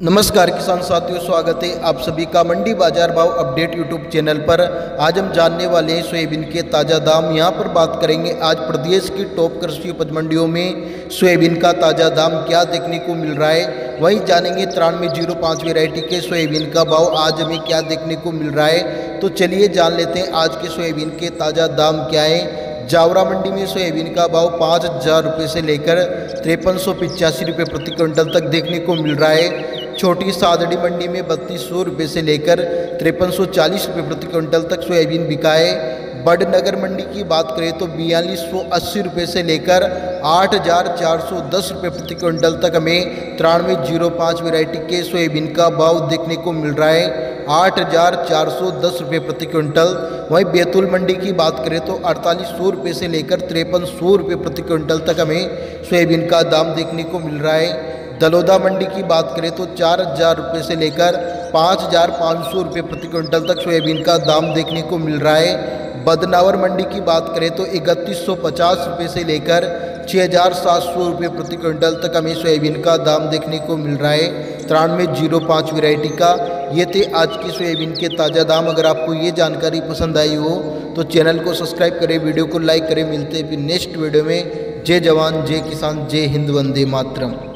नमस्कार किसान साथियों, स्वागत है आप सभी का मंडी बाज़ार भाव अपडेट यूट्यूब चैनल पर। आज हम जानने वाले हैं सोयाबीन के ताज़ा दाम। यहाँ पर बात करेंगे आज प्रदेश की टॉप कृषि उपज मंडियों में सोयाबीन का ताज़ा दाम क्या देखने को मिल रहा है। वहीं जानेंगे तिरानवे ज़ीरो पाँच वेराइटी के सोयाबीन का भाव आज हमें क्या देखने को मिल रहा है। तो चलिए जान लेते हैं आज के सोयाबीन के ताज़ा दाम क्या है। जावरा मंडी में सोयाबीन का भाव पाँच हज़ार रुपये से लेकर तिरपन सौ पिचासी रुपये प्रति क्विंटल तक देखने को मिल रहा है। छोटी सादड़ी मंडी में बत्तीस सौ रुपये से लेकर तिरपन सौ चालीस रुपये प्रति क्विंटल तक सोयाबीन बिकाए। बड़ नगर मंडी की बात करें तो बयालीस सौ अस्सी रुपये से लेकर आठ हज़ार चार सौ दस रुपये प्रति क्विंटल तक हमें तिरानवे ज़ीरो पाँच वेराइटी के सोयाबीन का भाव देखने को मिल रहा है। आठ हज़ार चार सौ दस रुपये प्रति क्विंटल। वहीं बैतूल मंडी की बात करें तो अड़तालीस सौ रुपये से लेकर तिरपन सौ रुपये प्रति क्विंटल तक हमें सोयाबीन का दाम देखने को मिल रहा है। दलोदा मंडी की बात करें तो चार हज़ार रुपये से लेकर पाँच हज़ार पाँच सौ रुपये प्रति क्विंटल तक सोयाबीन का दाम देखने को मिल रहा है। बदनावर मंडी की बात करें तो इकतीस सौ पचास रुपये से लेकर छः हज़ार सात सौ रुपये प्रति क्विंटल तक हमें सोयाबीन का दाम देखने को मिल रहा है। तिरानवे ज़ीरो पाँच वेराइटी का ये थे आज की सोयाबीन के ताज़ा दाम। अगर आपको ये जानकारी पसंद आई हो तो चैनल को सब्सक्राइब करें, वीडियो को लाइक करें। मिलते हैं फिर नेक्स्ट वीडियो में। जय जवान, जय किसान, जय हिंद, वंदे मातरम।